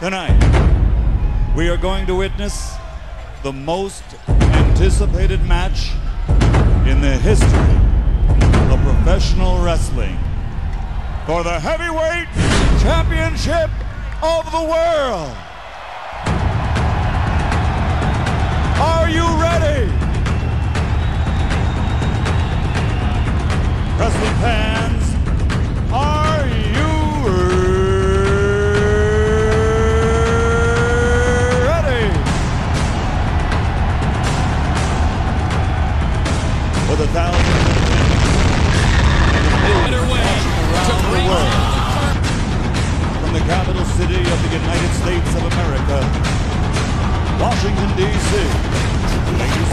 Tonight, we are going to witness the most anticipated match in the history of professional wrestling for the heavyweight championship of the world. For the thousands of Better way to around the world. down the curtain. from the capital city of the United States of America, Washington, D.C. Ladies